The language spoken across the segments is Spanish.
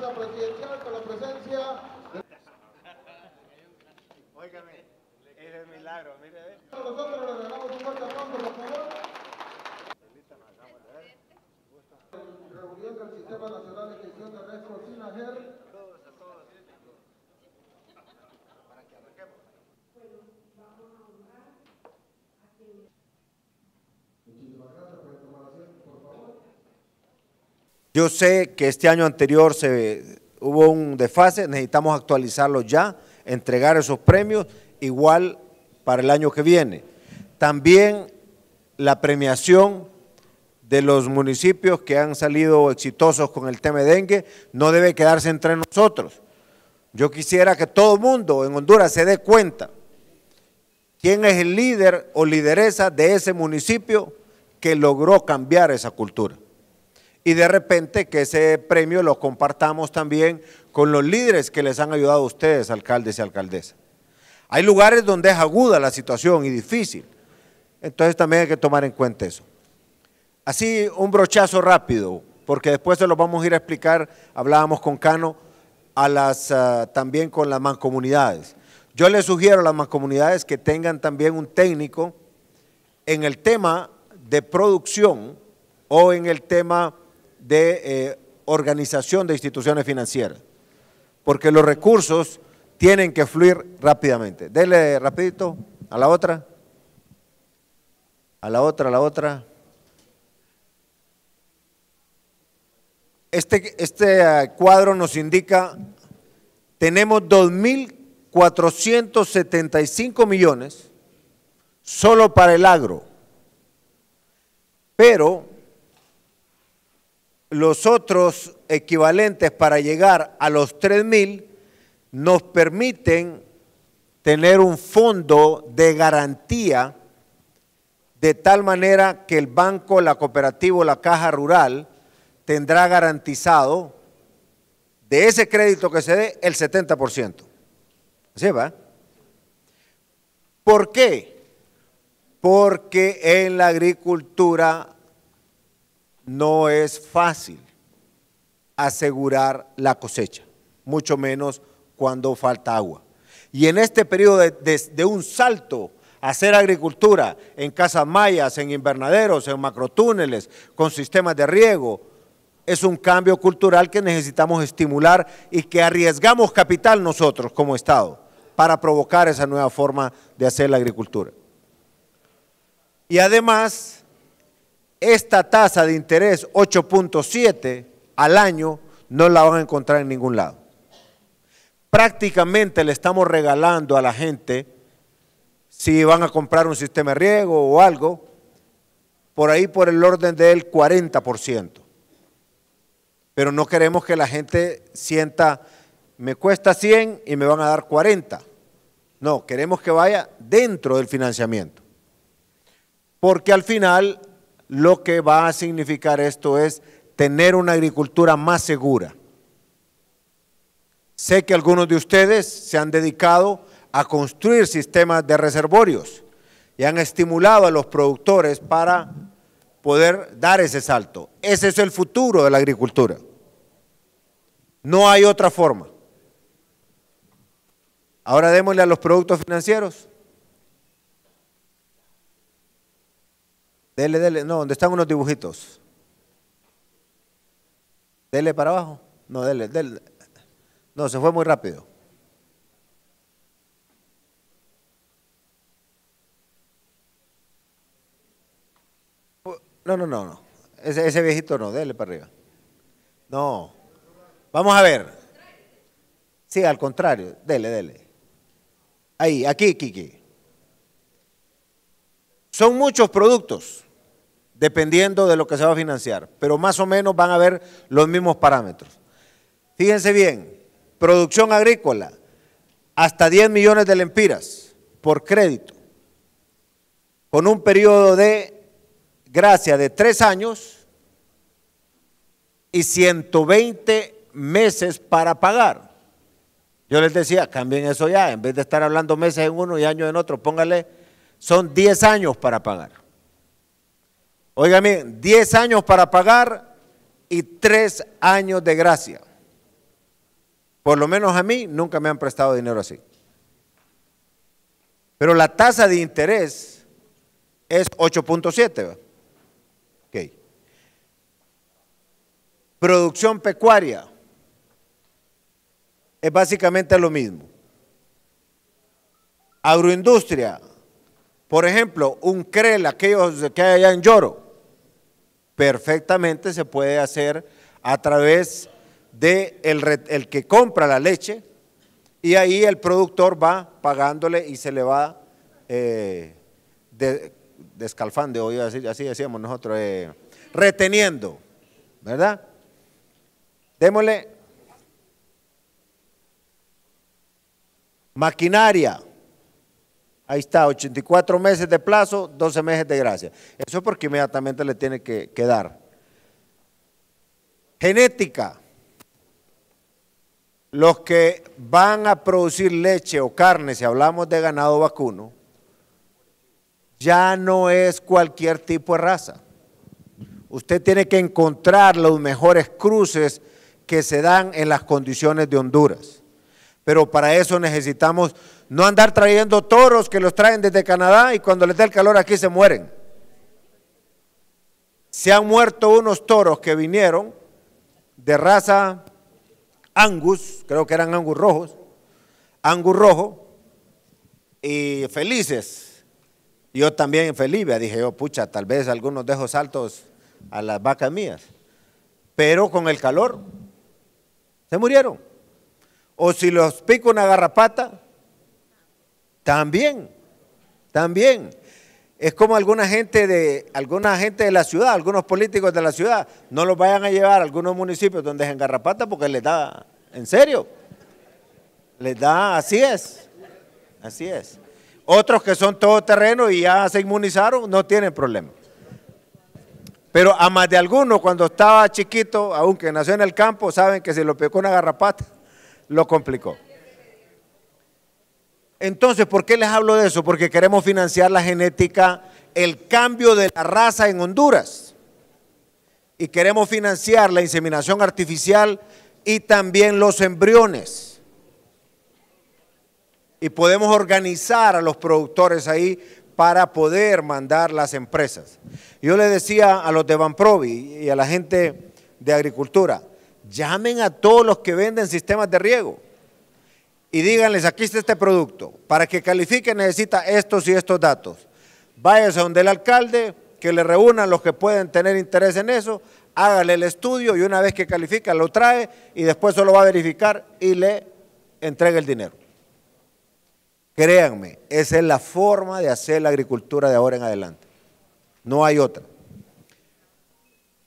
casa presidencial con la presencia Óigame, es el milagro, mire, nosotros le regalamos un fuerte aplauso, por favor. Reunión del Sistema Nacional de Gestión de Riesgos SINAGER. Yo sé que este año anterior se, hubo un desfase, necesitamos actualizarlo ya, entregar esos premios, igual para el año que viene. También la premiación de los municipios que han salido exitosos con el tema de dengue no debe quedarse entre nosotros. Yo quisiera que todo el mundo en Honduras se dé cuenta quién es el líder o lideresa de ese municipio que logró cambiar esa cultura y de repente que ese premio lo compartamos también con los líderes que les han ayudado a ustedes, alcaldes y alcaldesas. Hay lugares donde es aguda la situación y difícil, entonces también hay que tomar en cuenta eso. Así un brochazo rápido, porque después se lo vamos a ir a explicar, hablábamos con Cano, a las, uh, también con las mancomunidades. Yo les sugiero a las mancomunidades que tengan también un técnico en el tema de producción o en el tema de eh, organización de instituciones financieras, porque los recursos tienen que fluir rápidamente. Dele rapidito a la otra, a la otra, a la otra. Este, este uh, cuadro nos indica, tenemos 2.475 millones solo para el agro, pero los otros equivalentes para llegar a los 3.000 nos permiten tener un fondo de garantía de tal manera que el banco, la cooperativa o la caja rural tendrá garantizado de ese crédito que se dé el 70%. ¿Así va? ¿Por qué? Porque en la agricultura no es fácil asegurar la cosecha, mucho menos cuando falta agua. Y en este periodo de, de, un salto hacer agricultura en casas mayas, en invernaderos, en macrotúneles, con sistemas de riego, es un cambio cultural que necesitamos estimular y que arriesgamos capital nosotros como Estado para provocar esa nueva forma de hacer la agricultura. Y además, esta tasa de interés 8.7 al año no la van a encontrar en ningún lado. Prácticamente le estamos regalando a la gente, si van a comprar un sistema de riego o algo, por ahí por el orden del 40%. Pero no queremos que la gente sienta, me cuesta 100 y me van a dar 40. No, queremos que vaya dentro del financiamiento. Porque al final lo que va a significar esto es tener una agricultura más segura. Sé que algunos de ustedes se han dedicado a construir sistemas de reservorios y han estimulado a los productores para poder dar ese salto. Ese es el futuro de la agricultura. No hay otra forma. Ahora démosle a los productos financieros. Dele, dele. No, ¿dónde están unos dibujitos? Dele para abajo. No, dele, dele. No, se fue muy rápido. No, no, no, no. Ese, viejito no, dele para arriba. No. Vamos a ver. Sí, al contrario. Dele, dele. Ahí, aquí, aquí. Son muchos productos dependiendo de lo que se va a financiar, pero más o menos van a ver los mismos parámetros. Fíjense bien, producción agrícola, hasta 10 millones de lempiras por crédito, con un periodo de gracia de tres años y 120 meses para pagar. Yo les decía, cambien eso ya, en vez de estar hablando meses en uno y años en otro, póngale, son 10 años para pagar. Óigame, 10 años para pagar y 3 años de gracia. Por lo menos a mí nunca me han prestado dinero así. Pero la tasa de interés es 8.7. Ok. Producción pecuaria es básicamente lo mismo. Agroindustria, por ejemplo, un CREL, aquellos que hay allá en Lloro, perfectamente se puede hacer a través de el, que compra la leche y ahí el productor va pagándole y se le va eh, descalfando, así, así decíamos nosotros, eh, reteniendo, ¿verdad? Démosle maquinaria. Ahí está, 84 meses de plazo, 12 meses de gracia. Eso es porque inmediatamente le tiene que, que dar. Genética. Los que van a producir leche o carne, si hablamos de ganado vacuno, ya no es cualquier tipo de raza. Usted tiene que encontrar los mejores cruces que se dan en las condiciones de Honduras. Pero para eso necesitamos no andar trayendo toros que los traen desde Canadá y cuando les dé el calor aquí se mueren. Se han muerto unos toros que vinieron de raza Angus, creo que eran Angus rojos, Angus rojo, y felices. Yo también feliz, dije yo, pucha, tal vez algunos dejo saltos a las vacas mías, pero con el calor se murieron. O si los pico una garrapata, también, también. Es como alguna gente de alguna gente de la ciudad, algunos políticos de la ciudad, no los vayan a llevar a algunos municipios donde es garrapata porque les da, en serio, les da, así es, así es. Otros que son todoterreno y ya se inmunizaron, no tienen problema. Pero a más de alguno, cuando estaba chiquito, aunque nació en el campo, saben que si lo picó una garrapata, lo complicó. Entonces, ¿por qué les hablo de eso? Porque queremos financiar la genética, el cambio de la raza en Honduras. Y queremos financiar la inseminación artificial y también los embriones. Y podemos organizar a los productores ahí para poder mandar las empresas. Yo le decía a los de Banprovi y a la gente de agricultura, llamen a todos los que venden sistemas de riego y díganles, aquí está este producto. Para que califique necesita estos y estos datos. Váyase donde el alcalde, que le reúnan los que pueden tener interés en eso, hágale el estudio y una vez que califica lo trae y después solo va a verificar y le entrega el dinero. Créanme, esa es la forma de hacer la agricultura de ahora en adelante. No hay otra.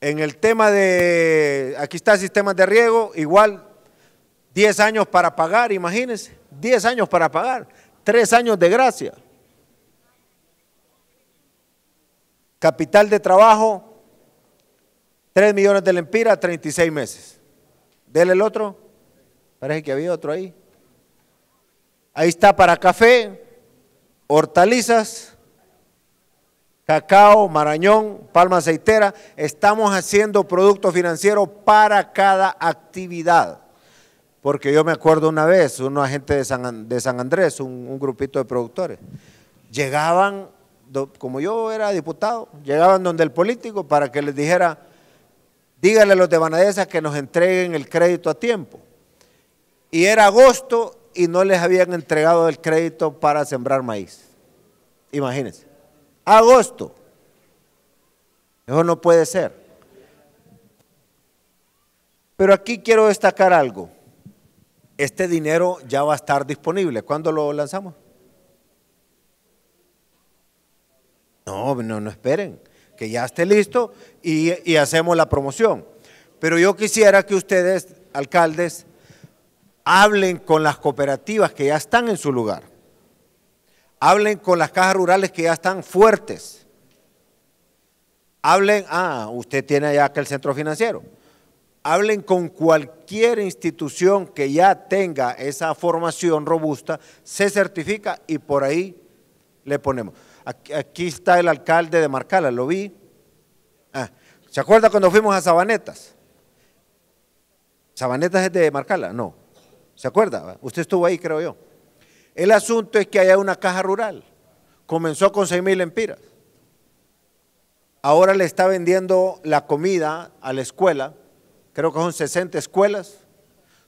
En el tema de, aquí está el sistema de riego, igual 10 años para pagar, imagínense, 10 años para pagar, 3 años de gracia. Capital de trabajo, 3 millones de lempiras, 36 meses. Dele el otro, parece que había otro ahí. Ahí está para café, hortalizas, cacao, marañón, palma aceitera. Estamos haciendo producto financiero para cada actividad. Porque yo me acuerdo una vez, unos agentes de San, Andrés, un, grupito de productores, llegaban, como yo era diputado, llegaban donde el político para que les dijera, dígale a los de Banadesa que nos entreguen el crédito a tiempo. Y era agosto y no les habían entregado el crédito para sembrar maíz. Imagínense. Agosto. Eso no puede ser. Pero aquí quiero destacar algo este dinero ya va a estar disponible. ¿Cuándo lo lanzamos? No, no, no esperen, que ya esté listo y, y hacemos la promoción. Pero yo quisiera que ustedes, alcaldes, hablen con las cooperativas que ya están en su lugar. Hablen con las cajas rurales que ya están fuertes. Hablen, ah, usted tiene allá aquel centro financiero hablen con cualquier institución que ya tenga esa formación robusta, se certifica y por ahí le ponemos. Aquí, está el alcalde de Marcala, lo vi. Ah, ¿Se acuerda cuando fuimos a Sabanetas? ¿Sabanetas es de Marcala? No. ¿Se acuerda? Usted estuvo ahí, creo yo. El asunto es que haya una caja rural. Comenzó con 6 mil empiras. Ahora le está vendiendo la comida a la escuela. Creo que son 60 escuelas.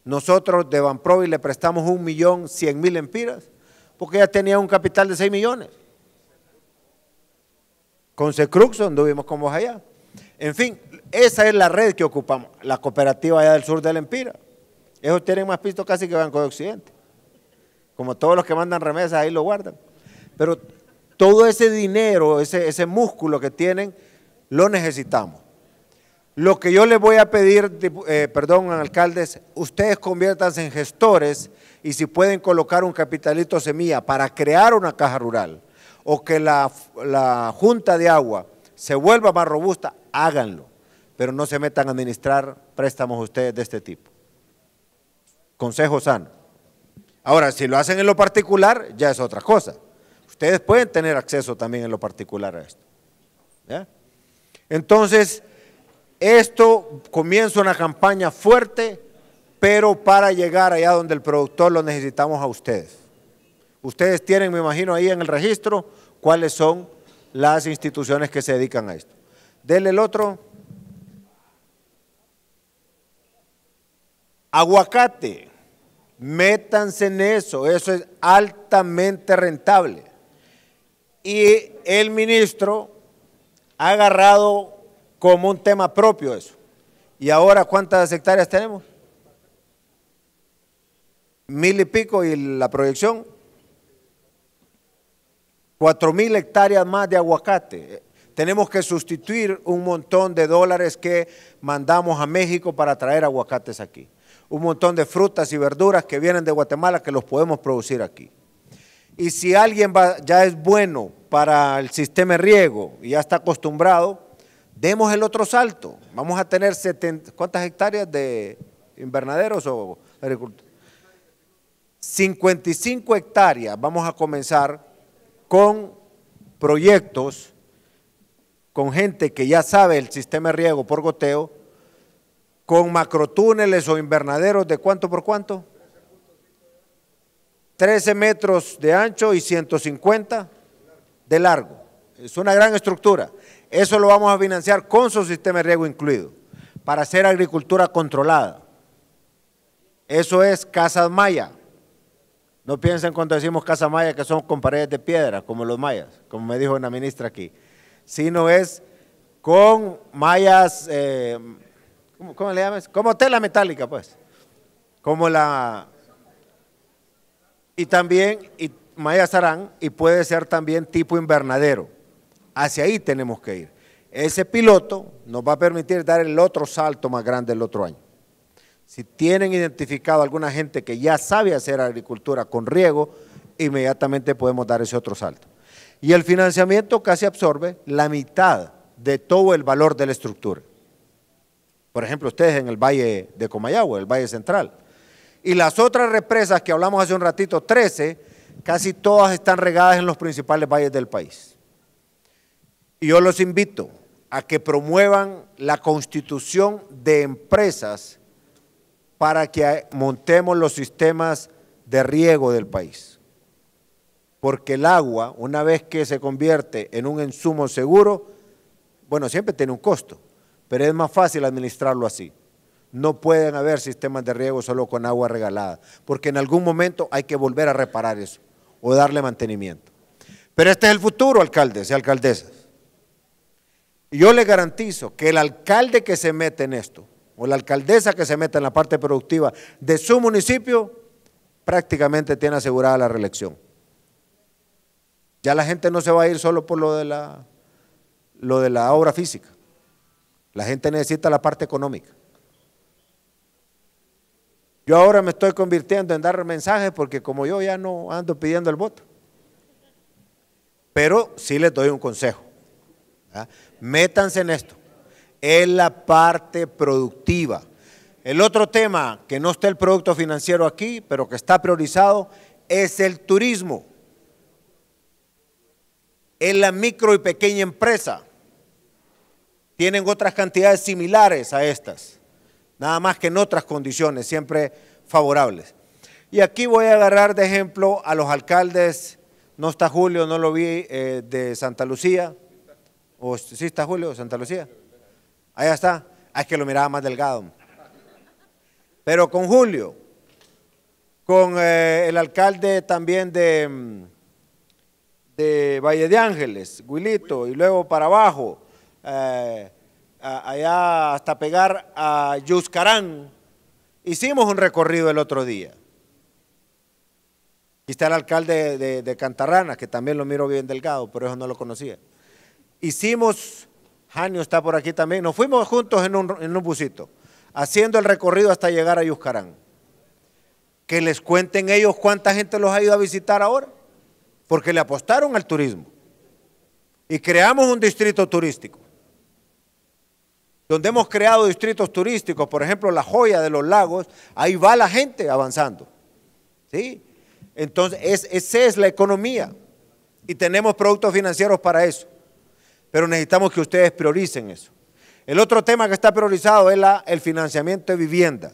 Nosotros de Banprovi le prestamos un millón cien mil empiras porque ya tenía un capital de 6 millones. Con Secrux anduvimos con vos allá. En fin, esa es la red que ocupamos, la cooperativa allá del sur de la Empira. Ellos tienen más pisto casi que Banco de Occidente. Como todos los que mandan remesas ahí lo guardan. Pero todo ese dinero, ese, ese músculo que tienen, lo necesitamos. Lo que yo les voy a pedir, eh, perdón, alcaldes, ustedes conviértanse en gestores y si pueden colocar un capitalito semilla para crear una caja rural o que la, la junta de agua se vuelva más robusta, háganlo, pero no se metan a administrar préstamos ustedes de este tipo. Consejo sano. Ahora, si lo hacen en lo particular, ya es otra cosa. Ustedes pueden tener acceso también en lo particular a esto. Entonces, esto comienza una campaña fuerte, pero para llegar allá donde el productor lo necesitamos a ustedes. Ustedes tienen, me imagino, ahí en el registro cuáles son las instituciones que se dedican a esto. Denle el otro. Aguacate. Métanse en eso, eso es altamente rentable. Y el ministro ha agarrado como un tema propio eso. ¿Y ahora cuántas hectáreas tenemos? Mil y pico y la proyección. Cuatro mil hectáreas más de aguacate. Tenemos que sustituir un montón de dólares que mandamos a México para traer aguacates aquí un montón de frutas y verduras que vienen de Guatemala que los podemos producir aquí. Y si alguien ya es bueno para el sistema de riego y ya está acostumbrado, demos el otro salto. Vamos a tener 70, ¿cuántas hectáreas de invernaderos o agricultura? 55 hectáreas. Vamos a comenzar con proyectos, con gente que ya sabe el sistema de riego por goteo con macrotúneles o invernaderos de cuánto por cuánto? 13 metros de ancho y 150 de largo. Es una gran estructura. Eso lo vamos a financiar con su sistema de riego incluido, para hacer agricultura controlada. Eso es casas maya. No piensen cuando decimos casa maya que son con paredes de piedra, como los mayas, como me dijo una ministra aquí, sino es con mallas eh, ¿cómo, le llamas? Como tela metálica, pues. Como la... Y también, y Maya Sarán, y puede ser también tipo invernadero. Hacia ahí tenemos que ir. Ese piloto nos va a permitir dar el otro salto más grande el otro año. Si tienen identificado alguna gente que ya sabe hacer agricultura con riego, inmediatamente podemos dar ese otro salto. Y el financiamiento casi absorbe la mitad de todo el valor de la estructura. Por ejemplo, ustedes en el Valle de Comayagua, el Valle Central. Y las otras represas que hablamos hace un ratito, 13, casi todas están regadas en los principales valles del país. Y yo los invito a que promuevan la constitución de empresas para que montemos los sistemas de riego del país. Porque el agua, una vez que se convierte en un insumo seguro, bueno, siempre tiene un costo, pero es más fácil administrarlo así. No pueden haber sistemas de riego solo con agua regalada, porque en algún momento hay que volver a reparar eso o darle mantenimiento. Pero este es el futuro, alcaldes y alcaldesas. Yo le garantizo que el alcalde que se mete en esto, o la alcaldesa que se mete en la parte productiva de su municipio, prácticamente tiene asegurada la reelección. Ya la gente no se va a ir solo por lo de lo de la obra física. La gente necesita la parte económica. Yo ahora me estoy convirtiendo en dar mensajes porque como yo ya no ando pidiendo el voto. Pero sí les doy un consejo. Métanse en esto. Es la parte productiva. El otro tema, que no está el producto financiero aquí, pero que está priorizado, es el turismo. Es la micro y pequeña empresa tienen otras cantidades similares a estas, nada más que en otras condiciones, siempre favorables. Y aquí voy a agarrar de ejemplo a los alcaldes, no está Julio, no lo vi, eh, de Santa Lucía, o sí está Julio, Santa Lucía. Allá está, ah, es que lo miraba más delgado. Pero con Julio, con eh, el alcalde también de, mm, de Valle de Ángeles, Huilito, y luego para abajo, eh, allá hasta pegar a Yuscarán. Hicimos un recorrido el otro día. Aquí está el alcalde de, Cantarrana, que también lo miro bien delgado, pero eso no lo conocía. Hicimos, Janio está por aquí también, nos fuimos juntos en un, en un busito, haciendo el recorrido hasta llegar a Yuscarán. Que les cuenten ellos cuánta gente los ha ido a visitar ahora, porque le apostaron al turismo. Y creamos un distrito turístico donde hemos creado distritos turísticos, por ejemplo, la joya de los lagos, ahí va la gente avanzando. ¿Sí? Entonces, es, esa es la economía y tenemos productos financieros para eso. Pero necesitamos que ustedes prioricen eso. El otro tema que está priorizado es la, el financiamiento de vivienda.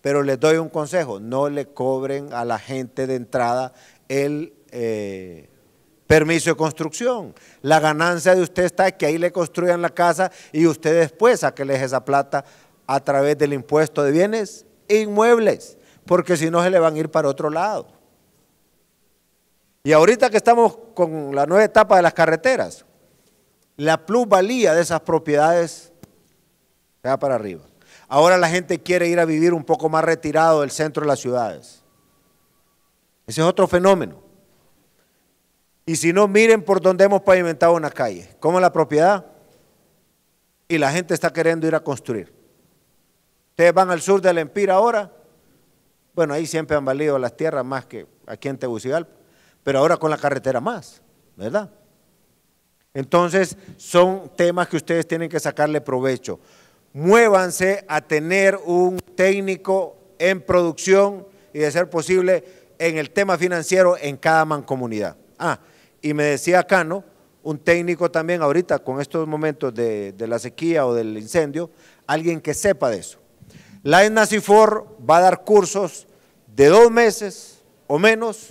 Pero les doy un consejo, no le cobren a la gente de entrada el... Eh, permiso de construcción. La ganancia de usted está que ahí le construyan la casa y usted después saqueles esa plata a través del impuesto de bienes inmuebles, porque si no se le van a ir para otro lado. Y ahorita que estamos con la nueva etapa de las carreteras, la plusvalía de esas propiedades se va para arriba. Ahora la gente quiere ir a vivir un poco más retirado del centro de las ciudades. Ese es otro fenómeno. Y si no, miren por donde hemos pavimentado una calle, como la propiedad, y la gente está queriendo ir a construir. Ustedes van al sur del Empira ahora, bueno, ahí siempre han valido las tierras más que aquí en Tegucigalpa, pero ahora con la carretera más, ¿verdad? Entonces, son temas que ustedes tienen que sacarle provecho. Muévanse a tener un técnico en producción y de ser posible en el tema financiero en cada mancomunidad. Ah, y me decía Cano, un técnico también ahorita con estos momentos de, la sequía o del incendio, alguien que sepa de eso. La ENACIFOR va a dar cursos de dos meses o menos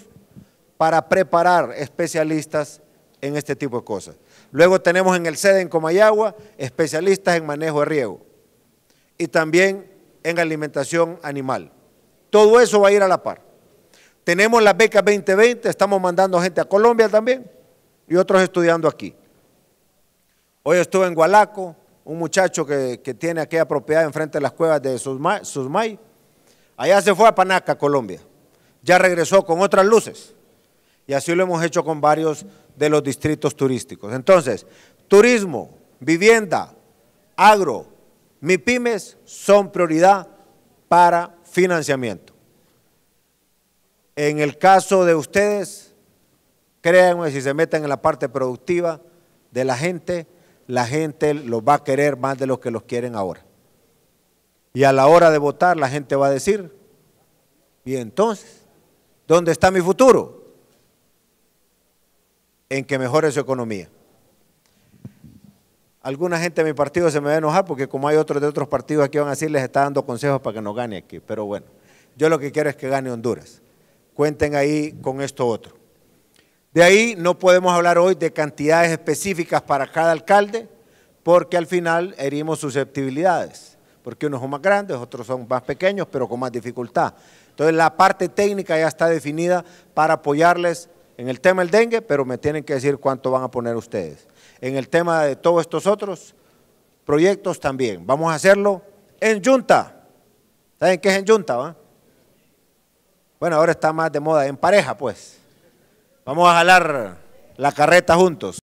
para preparar especialistas en este tipo de cosas. Luego tenemos en el sede en Comayagua especialistas en manejo de riego y también en alimentación animal. Todo eso va a ir a la par. Tenemos las becas 2020, estamos mandando gente a Colombia también y otros estudiando aquí. Hoy estuve en Gualaco, un muchacho que, tiene aquella propiedad enfrente de las cuevas de Susmay. Allá se fue a Panaca, Colombia. Ya regresó con otras luces. Y así lo hemos hecho con varios de los distritos turísticos. Entonces, turismo, vivienda, agro, MIPIMES son prioridad para financiamiento. En el caso de ustedes, créanme, si se meten en la parte productiva de la gente, la gente los va a querer más de lo que los quieren ahora. Y a la hora de votar, la gente va a decir, y entonces, ¿dónde está mi futuro? En que mejore su economía. Alguna gente de mi partido se me va a enojar porque como hay otros de otros partidos aquí van a decir, les está dando consejos para que no gane aquí. Pero bueno, yo lo que quiero es que gane Honduras cuenten ahí con esto otro. De ahí no podemos hablar hoy de cantidades específicas para cada alcalde, porque al final herimos susceptibilidades, porque unos son más grandes, otros son más pequeños, pero con más dificultad. Entonces la parte técnica ya está definida para apoyarles en el tema del dengue, pero me tienen que decir cuánto van a poner ustedes. En el tema de todos estos otros proyectos también. Vamos a hacerlo en Junta. ¿Saben qué es en Junta? Va? Bueno, ahora está más de moda en pareja, pues. Vamos a jalar la carreta juntos.